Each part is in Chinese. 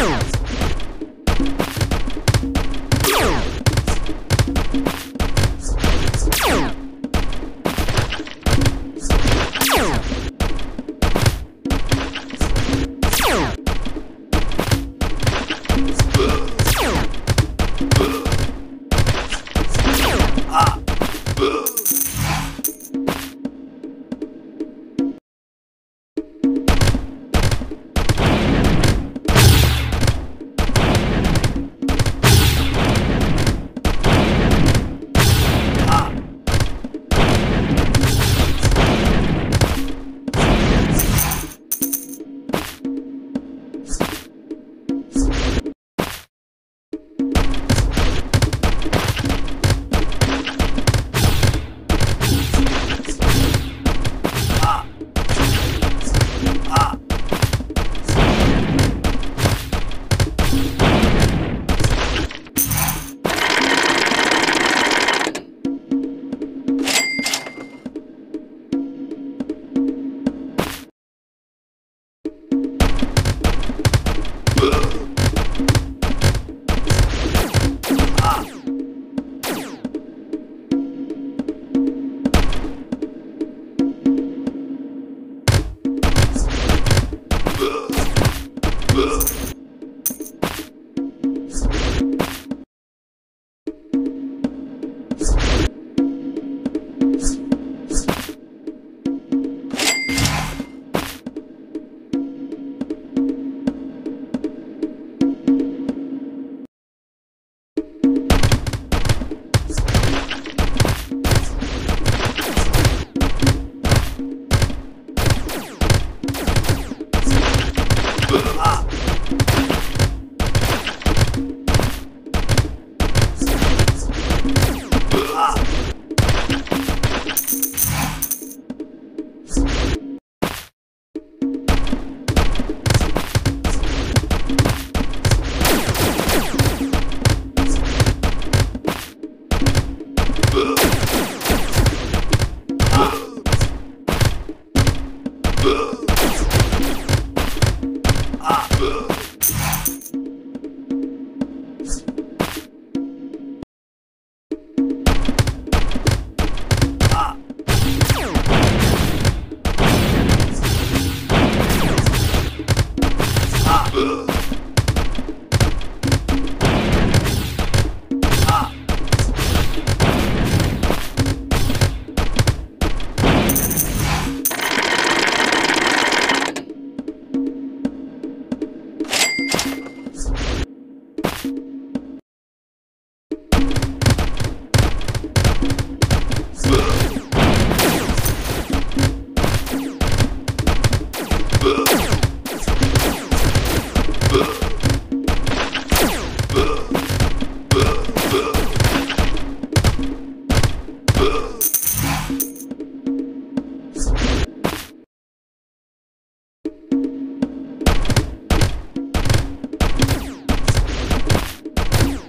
Boom!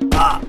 啊。